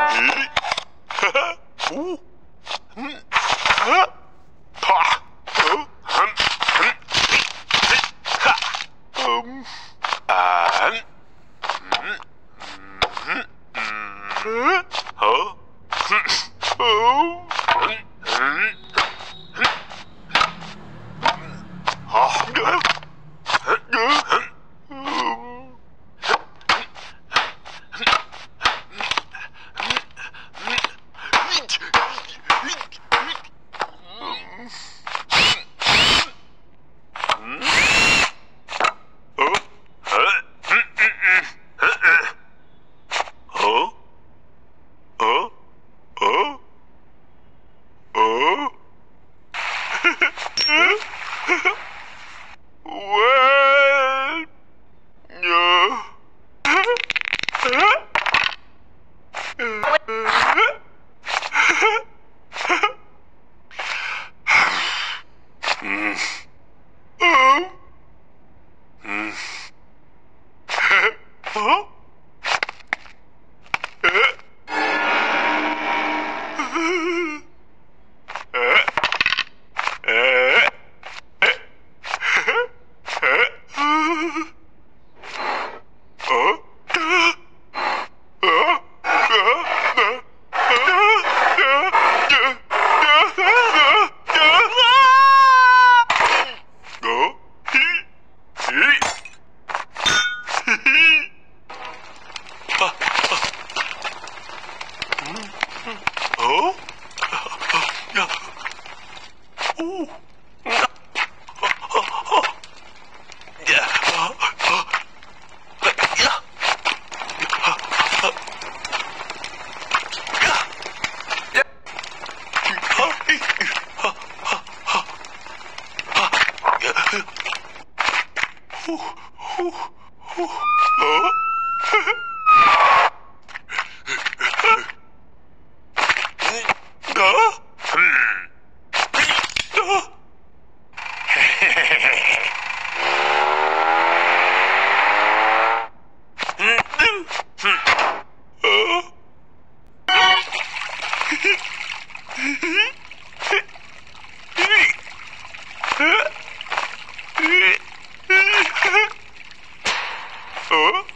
咦哈哈呜嗯嗯哼哼哈啊嗯嗯嗯嗯嗯 し い Oh. Hmm. Huh?